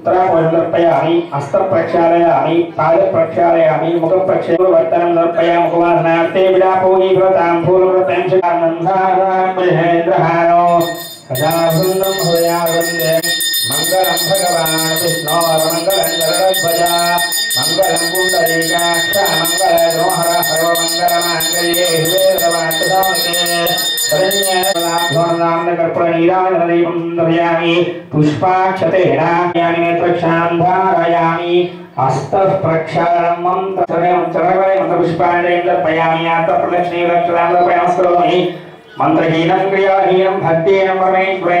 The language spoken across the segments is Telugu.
मुद्रामुल्लपयामि हस्तं प्रक्षालयामि पादं प्रक्षालयामि मुखं प्रक्षालयामि लर्पयामि मुखवासनार्थे विडापोगी भवतां फूलव्रतं शकानन्दारां महेन्द्रहारो कथासुन्दं हृदया मङ्गलं पुण्डरीकाक्ष मङ्गलगोहर सर्वमङ्गलमाङ्गल्ये हृदयवासदामि पुष्पाक्षतेनायामि नेत्रक्षान्धारयामि हस्तः प्रक्षालनं मन्त्रपुष्पाण्डे तर्पयामि। आत्मप्रदक्षिणे रक्षां तर्पयामस्करोमि मन्त्रहीनं क्रियाहीनं भक्तेन परमेश्वरेण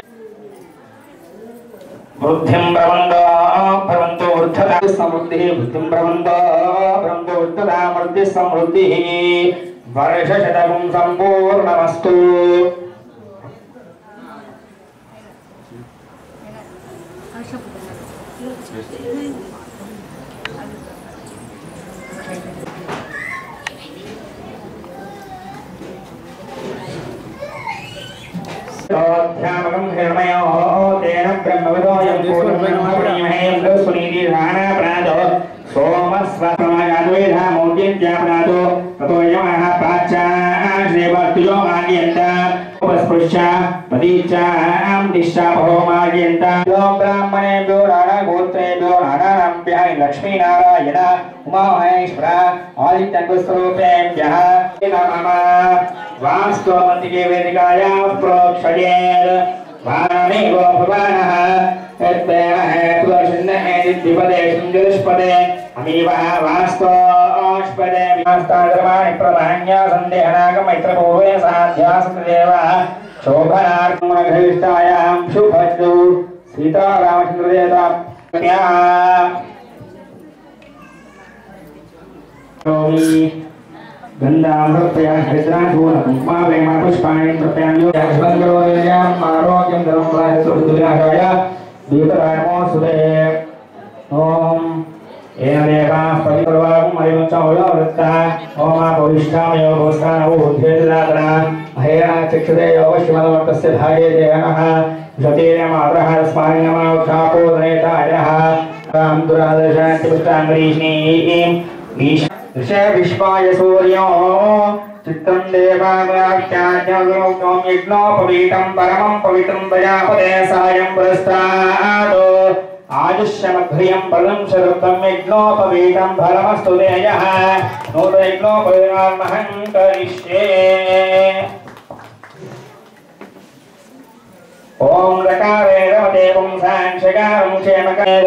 वृद्धिं भवन्ता भवन्तो वृद्धा समृद्धिः वृद्धिं भवन्ता भवन्तो वृद्धता मृद्धिः समृद्धिः। वर्षशतकं सम्पूर्णमस्तु। ध्यानकं हिरण्यो ब्रह्मणेन ब्रह्मवतो यं पूर्णमहाप्रणीमहेयं सुनीतिर्हानाप्रातो सोमस्वप्रमागाद्वैधामौद्यन्त्याप्रातो ततो यमः पाच्चाश्रेवर्तियोमाद्यन्तापस्पृश्चा पदीचां दिश्चापहोमाद्यन्ता ब्राह्मणेभ्यो राणागोत्रेभ्यो राणारम्भ्यः लक्ष्मीनारायण उमामहेश्वर आदित्यगुस्वरूपेभ्यः वास्तवमन्तिके वेदिकायाः प्रोक्षयेत् वाणैव भवानः यत्तेन हेतुदर्शन्न एदिद्विपदे सञ्जुष्पदे अमीवः वास्तोष्पदे विनास्ताद्रमाणि प्रधान्या सन्देहनागमैत्रपूर्वे साध्यासदेवः शोभनार्गमघविष्टायां शुभजौ सीतारामचन्द्रदेवता Yeah. गन्धामृतया हरिद्राचूर्णम् उप्मावेमापुष्पाणि प्रत्याङ्गोयाम् आरोग्यं धनं प्रायसुदुर्याय दीपरामो सुदे ॐ येन देवाः पवित्रवागुम् अरिमुच्चमयोवृत्तः ओमा भविष्ठामयो भोष्ठानवो बुद्धेदिदातनः महेणा चक्षुरे योगशिमलवर्तस्य भागे देवनः जतेन मातरः स्मारि नमः कापो दनेतायः राम दुरादर्शनस्य पुत्राङ्गरीष्णीम् ईश ऋषे विश्वाय सूर्यो चित्तं देवाव्याख्याज्ञों यज्ञोपवीतं परमं पवित्रं प्रजापते सायं पुरस्तात् आयुष्यमघ्रियं पदं शरुद्धं यज्ञोपवीतं फलमस्तु देयः नूतयज्ञोपवीतामहं करिष्ये ॐ रकारे रमते पुंसांशकारं क्षेमकाल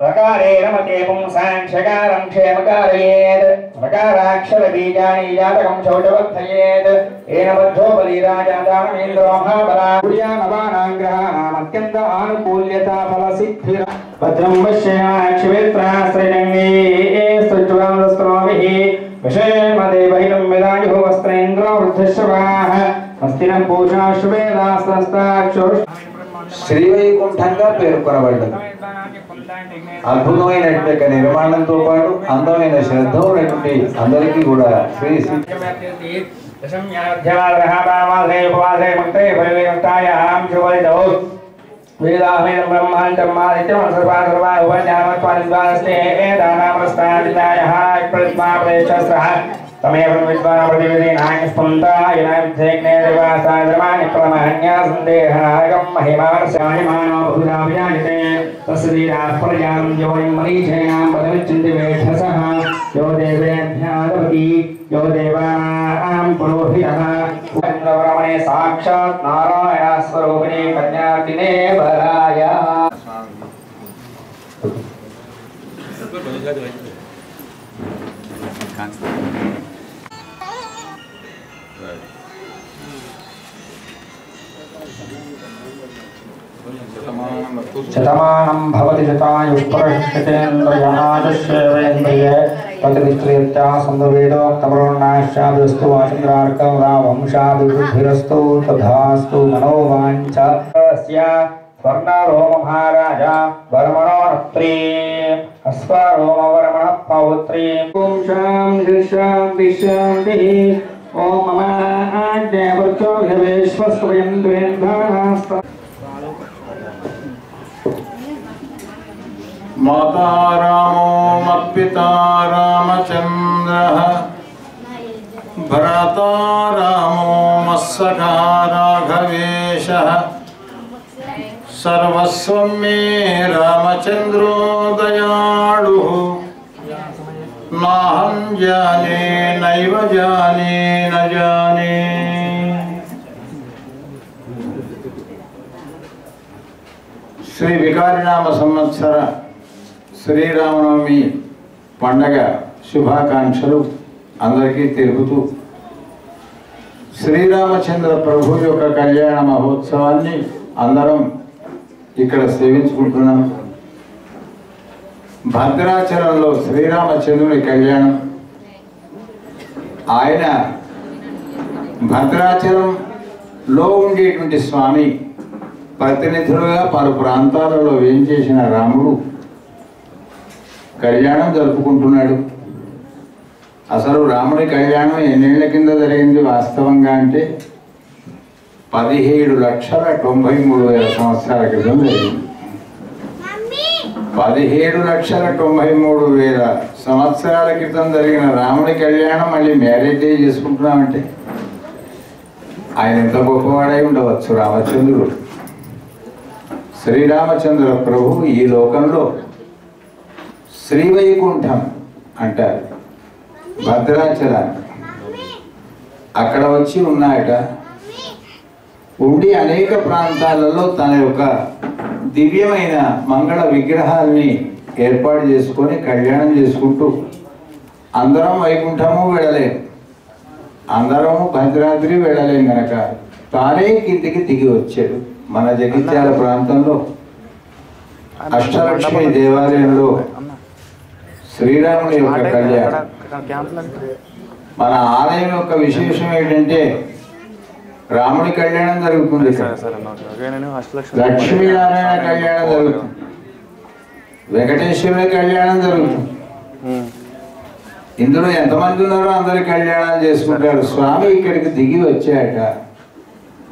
రకారేణ మతే పుంసాం షకారం క్షేమకారయేత్ రకారాక్షర బీజాని జాతకం శౌచవర్ధయేత్ ఏన బద్ధోపలీరాజాదానమేంద్రోమహాబలాం గ్రహాణామత్యంత ఆనుకూల్యత ఫల సిద్ధిర భద్రం పశ్యేమాక్షివేత్రాశ్రయణే సృజ్వామస్తోమి విషేమదే బహిరం విదాయుహో వస్త్రేంద్రో శ్రీవైకుంఠంగా పేర్కొనబడ్డది అద్భుతమైనటువంటి నిర్మాణంతో పాటు అందమైన శ్రద్ధ ఉన్నటువంటి అందరికీ కూడా శ్రీ శ్రీ వేదావేదం బ్రహ్మాండమాదిత్యం సర్వాన్ సర్వా ప్రతిమా విద్వానస్తే तमेव विद्वान् प्रतिवेदीनाय स्पन्दायनाय विधेग्ने देवासाय द्रमाणि प्रमाण्या सन्देहनायकं महिमान सायमानो बहुराभिजायते तस्य धीराः प्रजां योनिं मरीचेनां पदमिच्छन्ति वेक्षसः यो देवेभ्यादवति यो देवानां पुरोहितः चन्द्रभ्रमणे साक्षात् नारायणस्वरूपिणे कन्यार्तिने बलाय Thank you. शतमानं भवति शतायुपरश्चितेन्द्रयानादश्रेवेन्द्रिये ततिरित्रेत्या सन्दवेदोक्तमरोणाश्चादिस्तु वाचन्द्रार्कं रावंशादिवृद्धिरस्तु तथास्तु मनोवाञ्छस्य स्वर्णरोमहाराजा वर्मणोत्री अस्वरोमवर्मणः पौत्री दिशां माता रामो मत्पिता रामचन्द्रः। भ्राता रामो मत्सखा राघवेशः। सर्वस्वं मे रामचन्द्रो दयाळुः नाहं जाने नैव जाने न जाने శ్రీ వికారినామ సంవత్సర శ్రీరామనవమి పండగ శుభాకాంక్షలు అందరికీ తెలుపుతూ శ్రీరామచంద్ర ప్రభు యొక్క కళ్యాణ మహోత్సవాన్ని అందరం ఇక్కడ సేవించుకుంటున్నాం భద్రాచలంలో శ్రీరామచంద్రుని కళ్యాణం. ఆయన భద్రాచలంలో ఉండేటువంటి స్వామి ప్రతినిధులుగా పలు ప్రాంతాలలో వేంచేసిన రాముడు కళ్యాణం జరుపుకుంటున్నాడు. అసలు రాముడి కళ్యాణం ఎన్నేళ్ళ కింద జరిగింది వాస్తవంగా అంటే పదిహేడు లక్షల తొంభై మూడు వేల సంవత్సరాల క్రితం జరిగింది. పదిహేడు లక్షల తొంభై మూడు వేల సంవత్సరాల క్రితం జరిగిన రాముడి కళ్యాణం మళ్ళీ మ్యారేజ్ డే చేసుకుంటున్నామంటే. ఆయన ఎంత గొప్పవాడై ఉండవచ్చు రామచంద్రుడు. శ్రీరామచంద్ర ప్రభు ఈ లోకంలో శ్రీవైకుంఠం అంటారు. భద్రాచలాన్ని. అక్కడ వచ్చి ఉన్నాయట. ఉండి అనేక ప్రాంతాలలో తన యొక్క దివ్యమైన మంగళ విగ్రహాల్ని ఏర్పాటు చేసుకొని కళ్యాణం చేసుకుంటూ అందరం వైకుంఠము వెళ్ళలేం. అందరము భద్రాద్రి వెళ్ళలేం గనక. తానే కిందికి దిగి వచ్చాడు మన జగిత్యాల ప్రాంతంలో. అష్టలక్ష్మి దేవాలయంలో శ్రీరాముని యొక్క కళ్యాణం. మన ఆలయం యొక్క విశేషం ఏంటంటే రాముడి కళ్యాణం జరుగుతుంది. లక్ష్మీనారాయణ కళ్యాణం జరుగుతుంది. వెంకటేశ్వరుని కళ్యాణం జరుగుతుంది. ఇందులో ఎంతమంది ఉన్నారో అందరి కళ్యాణాలు చేసుకుంటారు. స్వామి ఇక్కడికి దిగి వచ్చాక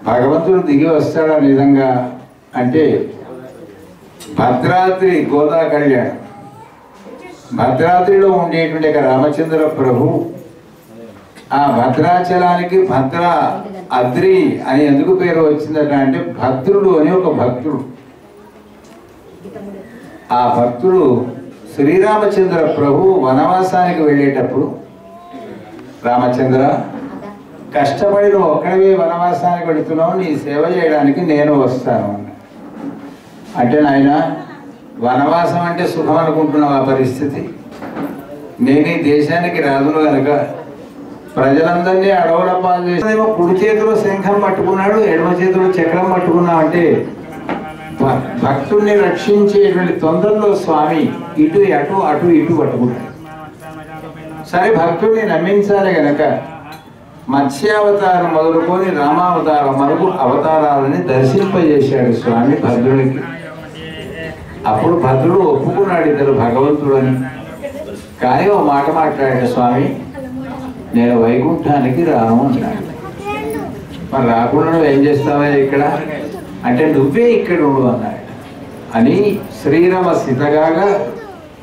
భగవంతుడు దిగి వస్తాడా నిజంగా అంటే భద్రాద్రి గోదా కళ్యాణం. భద్రాద్రిలో ఉండేటువంటి రామచంద్ర ప్రభు ఆ భద్రాచలానికి భద్ర అద్రి అని ఎందుకు పేరు వచ్చిందట అంటే భద్రుడు అని ఒక భక్తుడు. ఆ భక్తుడు శ్రీరామచంద్ర ప్రభు వనవాసానికి వెళ్ళేటప్పుడు రామచంద్ర కష్టపడి నువ్వు ఒక్కడవే వనవాసానికి వెళుతున్నావు నీ సేవ చేయడానికి నేను వస్తాను. అంటే నాయన వనవాసం అంటే సుఖం అనుకుంటున్నావు ఆ పరిస్థితి. నేను ఈ దేశానికి రాదును కనుక ప్రజలందరినీ అడవుల పాలు చేసేమో కుడి చేతిలో శంఖం పట్టుకున్నాడు ఎడమ చేతిలో చక్రం పట్టుకున్నావు అంటే భ- భక్తుణ్ణి రక్షించేటువంటి తొందరలో స్వామి ఇటు అటు అటు ఇటు పట్టుకున్నాడు సరే భక్తుడిని నమ్మించాలి గనక మత్స్యావతారం మొదలుకొని రామావతారం వరకు అవతారాలని దర్శింపజేశాడు స్వామి భద్రునికి. అప్పుడు భద్రుడు ఒప్పుకున్నాడు ఇద్దరు భగవంతుడని. కానీ ఓ మాట మాట్లాడాడు స్వామి నేను వైకుంఠానికి రాను అన్నాడు. మరి రాకుండా ఏం చేస్తావా ఇక్కడ? అంటే నువ్వే ఇక్కడ ఉండు అన్నాడు. అని శ్రీరమ స్థితగాగా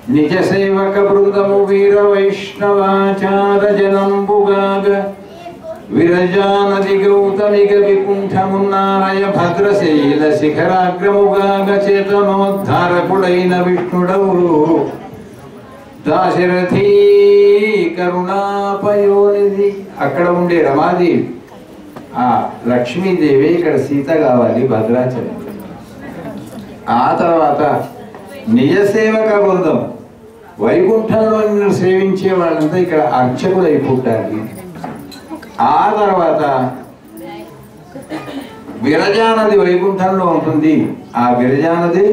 నిజ సేవక బృందము వీర వైష్ణవాచార జనంబుగాగ విరజానది గౌతమిగ వికుంఠమున్నారయ భద్రశీల శిఖరాగ్రముగాగ చేతనోద్ధారకుడైన విష్ణుడవు. దాశరథీ కరుణాపయోనిధి. అక్కడ ఉండే రమాదేవి. ఆ లక్ష్మీదేవి ఇక్కడ సీత కావాలి భద్రాచలం. ఆ తర్వాత నిజ సేవక బృందం. వైకుంఠంలో నిన్ను సేవించే వాళ్ళంతా ఇక్కడ అర్చకులు అయిపోతారు ఆ తర్వాత విరజానది వైకుంఠంలో ఉంటుంది. ఆ విరజానది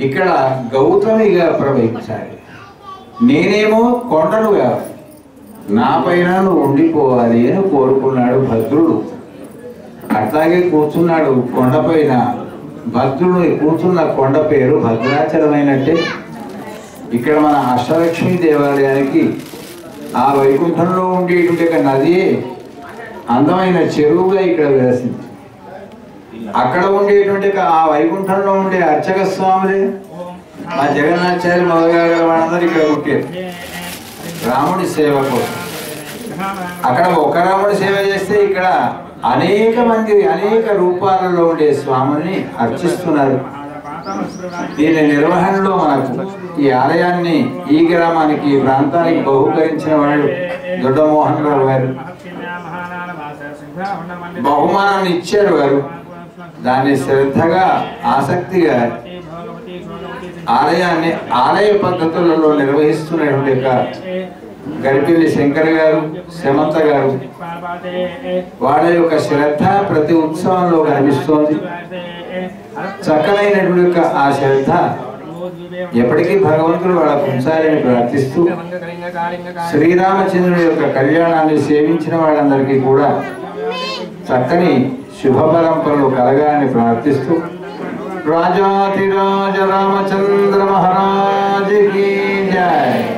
ఇక్కడ గౌతమిగా ప్రవహించాలి. నేనేమో కొండలుగా నా పైన నువ్వు ఉండిపోవాలి అని కోరుకున్నాడు భద్రుడు. అట్లాగే కూర్చున్నాడు కొండపైన భద్రుడు కూర్చున్న కొండ పేరు భద్రాచలమైనట్టే. ఇక్కడ మన అష్టలక్ష్మి దేవాలయానికి ఆ వైకుంఠంలో ఉండేటువంటి ఒక నది అందమైన చెరువుగా ఇక్కడ విలసింది. అక్కడ ఉండేటువంటి ఆ వైకుంఠంలో ఉండే అర్చక స్వాములే మా జగన్నాచార్య మొదలగారు వాళ్ళందరూ ఇక్కడ పుట్టారు రాముడి సేవ కోసం. అక్కడ ఒక రాముడి సేవ చేస్తే ఇక్కడ అనేక మంది అనేక రూపాలలో ఉండే స్వాముల్ని అర్చిస్తున్నారు. దీని నిర్వహణలో మనకు ఈ ఆలయాన్ని ఈ గ్రామానికి ఈ ప్రాంతానికి బహుకరించిన వాళ్ళు దొడ్డమోహన్ రావు గారు. బహుమానాన్ని ఇచ్చారు వారు. దాన్ని శ్రద్ధగా ఆసక్తిగా ఆలయాన్ని ఆలయ పద్ధతులలో నిర్వహిస్తున్నటువంటి యొక్క గడిపిల్లి శంకర్ గారు శమంత గారు వాళ్ళ యొక్క శ్రద్ధ ప్రతి ఉత్సవంలో కనిపిస్తోంది. చక్కనైనటువంటి యొక్క ఆ శ్రద్ధ ఎప్పటికీ భగవంతుడు వాళ్ళ ఉంచాలని ప్రార్థిస్తూ శ్రీరామచంద్రుడి యొక్క కళ్యాణాన్ని సేవించిన వాళ్ళందరికీ కూడా చక్కని శుభ పరంపరలు కలగాలని ప్రార్థిస్తూ राजा राजाधिराज रामचंद्र महाराज की जय।